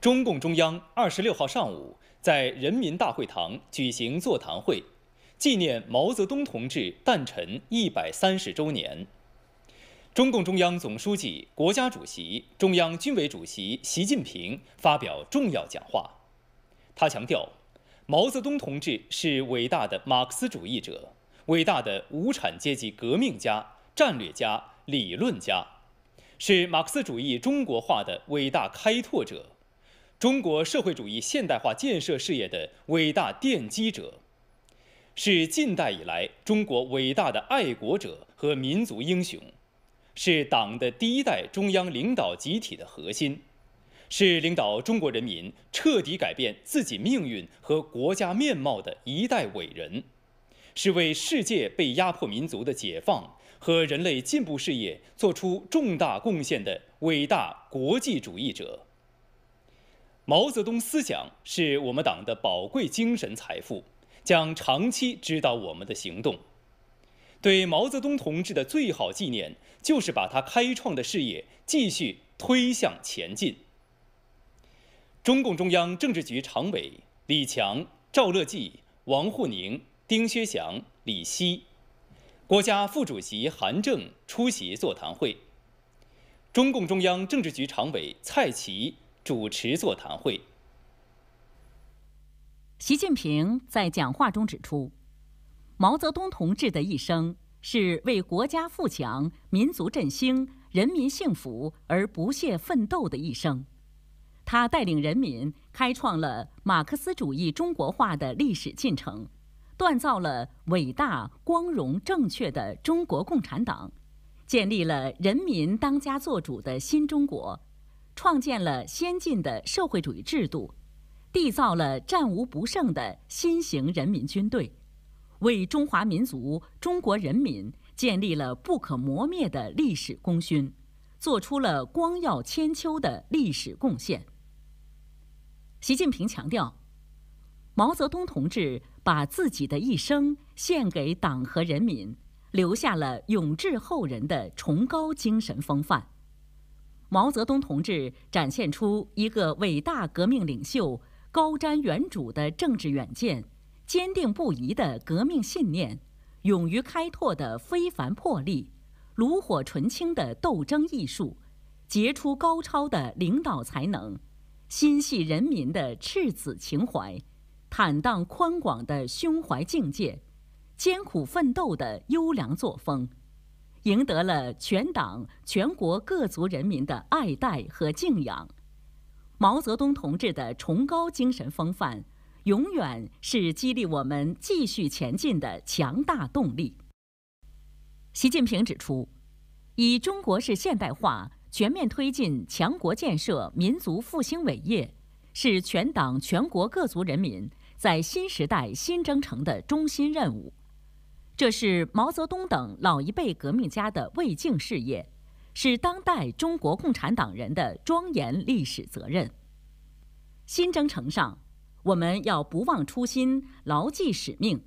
中共中央二十六号上午在人民大会堂举行座谈会，纪念毛泽东同志诞辰一百三十周年。中共中央总书记、国家主席、中央军委主席习近平发表重要讲话。他强调，毛泽东同志是伟大的马克思主义者，伟大的无产阶级革命家、战略家、理论家，是马克思主义中国化的伟大开拓者。中国社会主义现代化建设事业的伟大奠基者，是近代以来中国伟大的爱国者和民族英雄，是党的第一代中央领导集体的核心，是领导中国人民彻底改变自己命运和国家面貌的一代伟人，是为世界被压迫民族的解放。和人类进步事业做出重大贡献的伟大国际主义者。毛泽东思想是我们党的宝贵精神财富，将长期指导我们的行动。对毛泽东同志的最好纪念，就是把他开创的事业继续推向前进。中共中央政治局常委李强、赵乐际、王沪宁、丁薛祥、李希，国家副主席韩正出席座谈会。中共中央政治局常委蔡奇。主持座谈会。习近平在讲话中指出，毛泽东同志的一生是为国家富强、民族振兴、人民幸福而不懈奋斗的一生。他带领人民开创了马克思主义中国化的历史进程，锻造了伟大、光荣、正确的中国共产党，建立了人民当家作主的新中国。创建了先进的社会主义制度，缔造了战无不胜的新型人民军队，为中华民族、中国人民建立了不可磨灭的历史功勋，做出了光耀千秋的历史贡献。习近平强调，毛泽东同志把自己的一生献给党和人民，留下了永志后人的崇高精神风范。毛泽东同志展现出一个伟大革命领袖高瞻远瞩的政治远见、坚定不移的革命信念、勇于开拓的非凡魄力、炉火纯青的斗争艺术、杰出高超的领导才能、心系人民的赤子情怀、坦荡宽广的胸怀境界、艰苦奋斗的优良作风。赢得了全党全国各族人民的爱戴和敬仰。毛泽东同志的崇高精神风范，永远是激励我们继续前进的强大动力。习近平指出，以中国式现代化全面推进强国建设民族复兴伟业，是全党全国各族人民在新时代新征程的中心任务。这是毛泽东等老一辈革命家的未竟事业，是当代中国共产党人的庄严历史责任。新征程上，我们要不忘初心，牢记使命，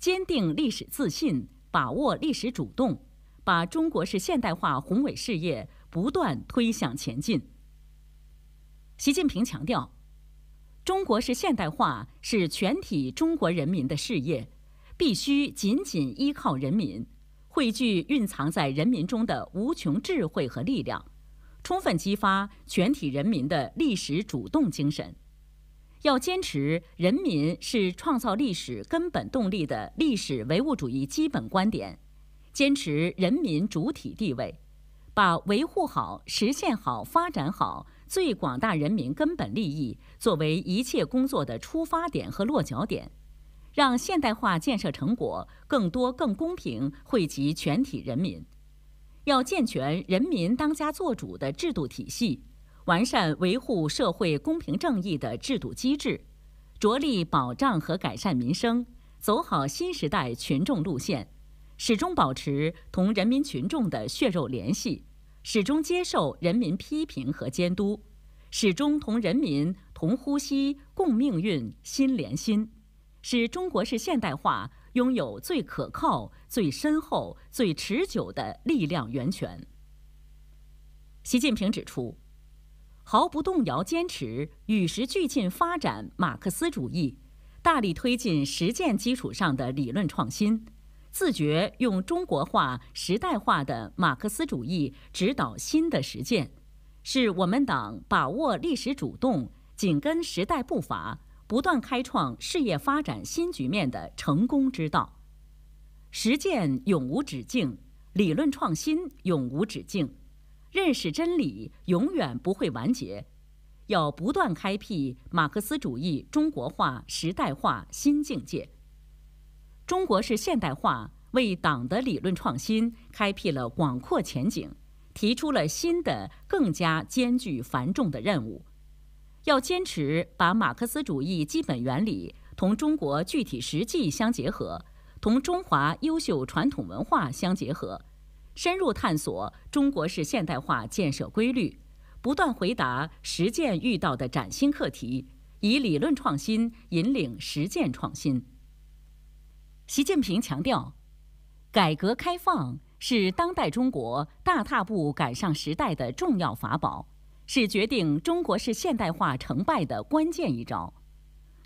坚定历史自信，把握历史主动，把中国式现代化宏伟事业不断推向前进。习近平强调，中国式现代化是全体中国人民的事业。必须紧紧依靠人民，汇聚蕴藏在人民中的无穷智慧和力量，充分激发全体人民的历史主动精神。要坚持“人民是创造历史根本动力”的历史唯物主义基本观点，坚持人民主体地位，把维护好、实现好、发展好最广大人民根本利益作为一切工作的出发点和落脚点。让现代化建设成果更多、更公平惠及全体人民，要健全人民当家作主的制度体系，完善维护社会公平正义的制度机制，着力保障和改善民生，走好新时代群众路线，始终保持同人民群众的血肉联系，始终接受人民批评和监督，始终同人民同呼吸、共命运、心连心。使中国式现代化拥有最可靠、最深厚、最持久的力量源泉。习近平指出，毫不动摇坚持与时俱进发展马克思主义，大力推进实践基础上的理论创新，自觉用中国化、时代化的马克思主义指导新的实践，是我们党把握历史主动、紧跟时代步伐、不断开创事业发展新局面的成功之道。实践永无止境，理论创新永无止境。认识真理永远不会完结，要不断开辟马克思主义中国化、时代化新境界。中国式现代化为党的理论创新开辟了广阔前景，提出了新的、更加艰巨繁重的任务。要坚持把马克思主义基本原理同中国具体实际相结合，同中华优秀传统文化相结合。深入探索中国式现代化建设规律，不断回答实践遇到的崭新课题，以理论创新引领实践创新。习近平强调，改革开放是当代中国大踏步赶上时代的重要法宝，是决定中国式现代化成败的关键一招。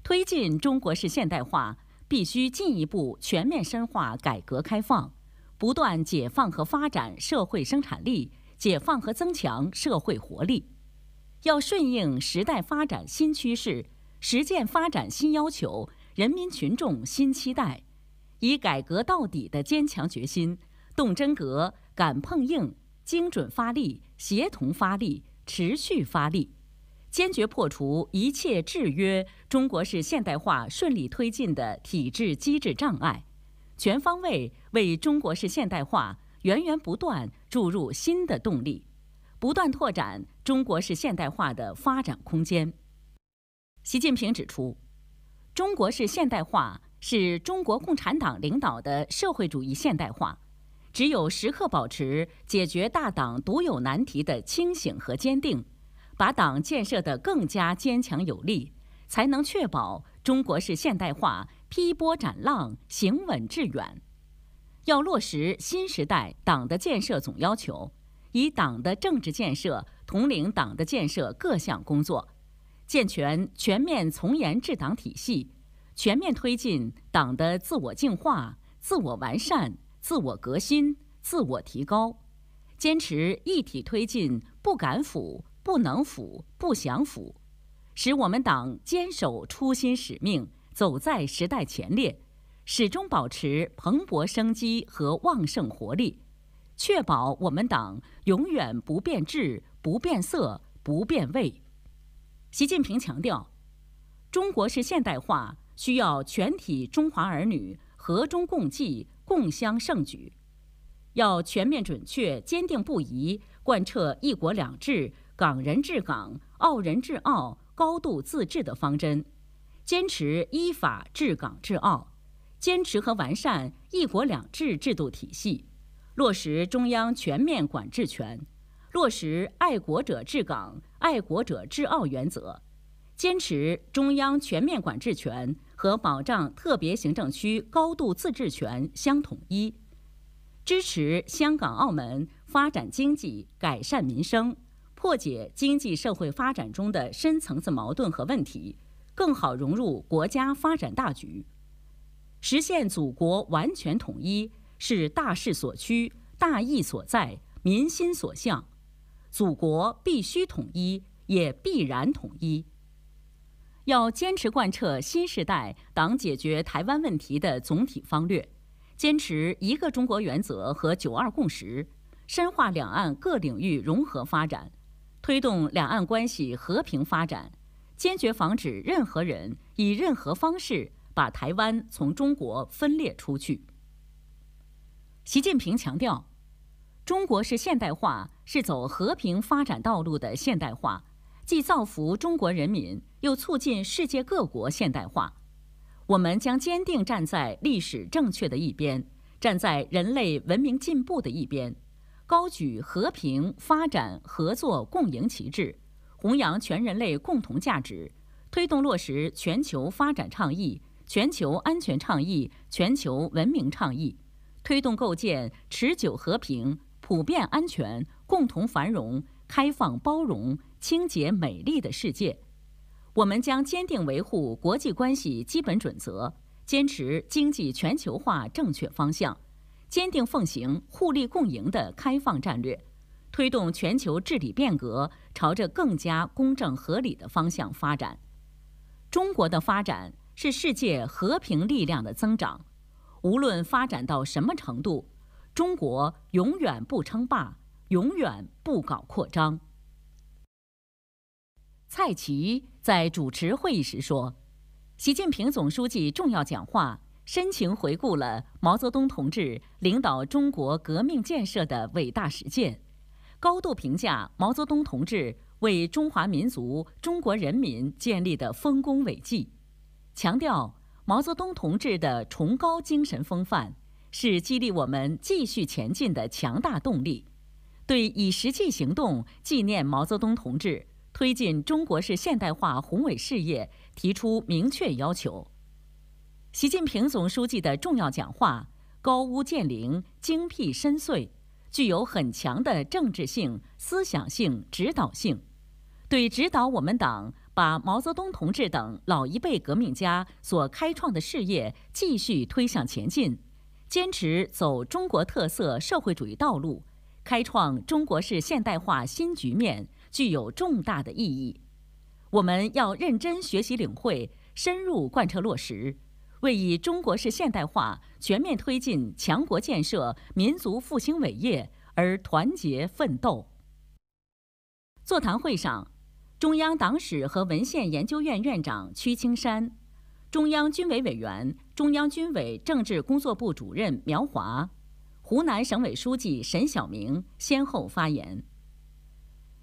推进中国式现代化，必须进一步全面深化改革开放。不断解放和发展社会生产力，解放和增强社会活力，要顺应时代发展新趋势、实践发展新要求、人民群众新期待，以改革到底的坚强决心，动真格、敢碰硬、精准发力、协同发力、持续发力，坚决破除一切制约中国式现代化顺利推进的体制机制障碍。全方位为中国式现代化源源不断注入新的动力，不断拓展中国式现代化的发展空间。习近平指出，中国式现代化是中国共产党领导的社会主义现代化，只有时刻保持解决大党独有难题的清醒和坚定，把党建设得更加坚强有力，才能确保中国式现代化。劈波斩浪，行稳致远。要落实新时代党的建设总要求，以党的政治建设统领党的建设各项工作，健全全面从严治党体系，全面推进党的自我净化、自我完善、自我革新、自我提高，坚持一体推进，不敢腐、不能腐、不想腐，使我们党坚守初心使命。走在时代前列，始终保持蓬勃生机和旺盛活力，确保我们党永远不变质、不变色、不变味。习近平强调，中国式现代化需要全体中华儿女和衷共济、共襄盛举，要全面准确、坚定不移贯彻“一国两制”、“港人治港”、“澳人治澳”、高度自治的方针。坚持依法治港治澳，坚持和完善“一国两制”制度体系，落实中央全面管制权，落实爱国者治港、爱国者治澳原则，坚持中央全面管制权和保障特别行政区高度自治权相统一，支持香港、澳门发展经济、改善民生，破解经济社会发展中的深层次矛盾和问题。更好融入国家发展大局，实现祖国完全统一是大势所趋、大义所在、民心所向。祖国必须统一，也必然统一。要坚持贯彻新时代党解决台湾问题的总体方略，坚持一个中国原则和九二共识，深化两岸各领域融合发展，推动两岸关系和平发展。坚决防止任何人以任何方式把台湾从中国分裂出去。习近平强调，中国式现代化是走和平发展道路的现代化，既造福中国人民，又促进世界各国现代化。我们将坚定站在历史正确的一边，站在人类文明进步的一边，高举和平发展合作共赢旗帜。弘扬全人类共同价值，推动落实全球发展倡议、全球安全倡议、全球文明倡议，推动构建持久和平、普遍安全、共同繁荣、开放包容、清洁、美丽的世界。我们将坚定维护国际关系基本准则，坚持经济全球化正确方向，坚定奉行互利共赢的开放战略，推动全球治理变革朝着更加公正合理的方向发展。中国的发展是世界和平力量的增长，无论发展到什么程度，中国永远不称霸，永远不搞扩张。蔡奇在主持会议时说：“习近平总书记重要讲话深情回顾了毛泽东同志领导中国革命建设的伟大实践，高度评价毛泽东同志为中华民族、中国人民建立的丰功伟绩，强调毛泽东同志的崇高精神风范是激励我们继续前进的强大动力，对以实际行动纪念毛泽东同志。”推进中国式现代化宏伟事业提出明确要求。习近平总书记的重要讲话高屋建瓴、精辟深邃，具有很强的政治性、思想性、指导性，对指导我们党把毛泽东同志等老一辈革命家所开创的事业继续推向前进，坚持走中国特色社会主义道路，开创中国式现代化新局面。具有重大的意义，我们要认真学习领会，深入贯彻落实，为以中国式现代化全面推进强国建设、民族复兴伟业而团结奋斗。座谈会上，中央党史和文献研究院院长屈青山，中央军委委员、中央军委政治工作部主任苗华，湖南省委书记沈晓明先后发言。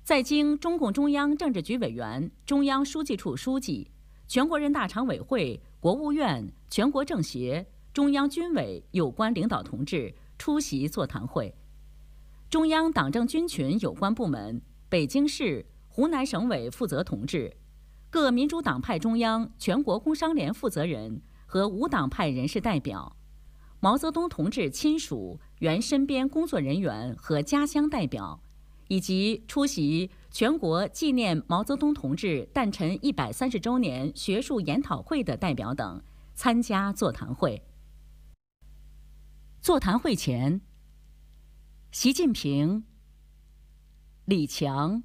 在京中共中央政治局委员、中央书记处书记、全国人大常委会、国务院、全国政协、中央军委有关领导同志出席座谈会，中央党政军群有关部门、北京市、湖南省委负责同志、各民主党派中央、全国工商联负责人和无党派人士代表，毛泽东同志亲属、原身边工作人员和家乡代表。以及出席全国纪念毛泽东同志诞辰一百三十周年学术研讨会的代表等参加座谈会。座谈会前，习近平、李强、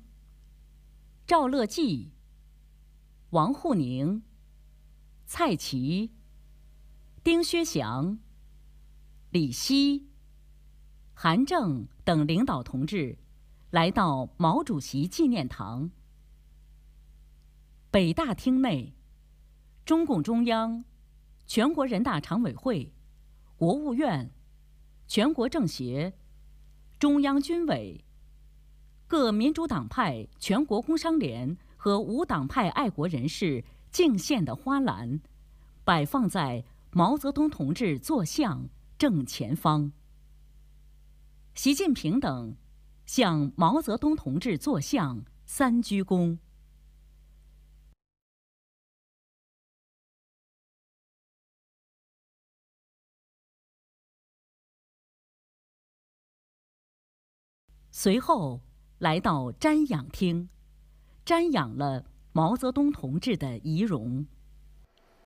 赵乐际、王沪宁、蔡奇、丁薛祥、李希、韩正等领导同志。来到毛主席纪念堂，北大厅内，中共中央、全国人大常委会、国务院、全国政协、中央军委、各民主党派、全国工商联和无党派爱国人士敬献的花篮，摆放在毛泽东同志坐像正前方。习近平等。向毛泽东同志作像三鞠躬。随后来到瞻仰厅，瞻仰了毛泽东同志的遗容。